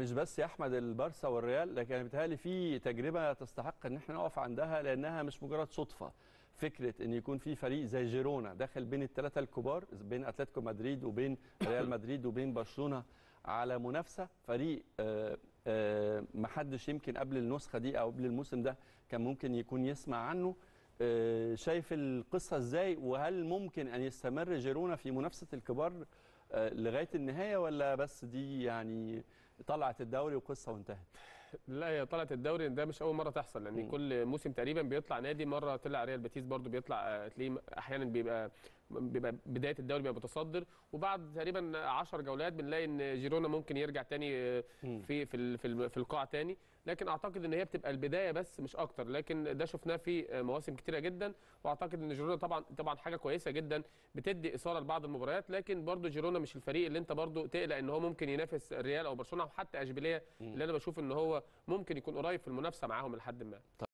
مش بس يا أحمد البارسا والريال لكن بيتهيألي في تجربة تستحق إن إحنا نقف عندها لأنها مش مجرد صدفة. فكرة إن يكون في فريق زي جيرونا داخل بين الثلاثه الكبار بين أتلتيكو مدريد وبين ريال مدريد وبين برشلونة على منافسة فريق آه، آه، ما حدش يمكن قبل النسخة دي أو قبل الموسم ده كان ممكن يكون يسمع عنه. آه، شايف القصة إزاي؟ وهل ممكن أن يستمر جيرونا في منافسة الكبار لغاية النهاية ولا بس دي يعني طلعت الدوري وقصة وانتهت لا هي طلعت الدوري ده مش أول مرة تحصل لأن مم. كل موسم تقريبا بيطلع نادي مرة طلع ريال بيتيس برضو بيطلع آه، تلاقيه أحيانا بيبقى بيبقى بداية الدوري بيبقى متصدر وبعد تقريبا 10 جولات بنلاقي إن جيرونا ممكن يرجع تاني آه،. في في في ال- في القاع تاني. لكن أعتقد إن هي بتبقى البداية بس مش أكتر لكن ده شفناه في آه، مواسم كتيرة جدا. وأعتقد إن جيرونا طبعا طبعا حاجة كويسة جدا بتدي إثارة لبعض المباريات. لكن برضو جيرونا مش الفريق اللي أنت برضو تقلق إن هو ممكن ينافس الريال أو برشلونة أو حتى أشبيلية. اللي أنا بشوف إن هو ممكن يكون قريب في المنافسة معاهم لحد ما.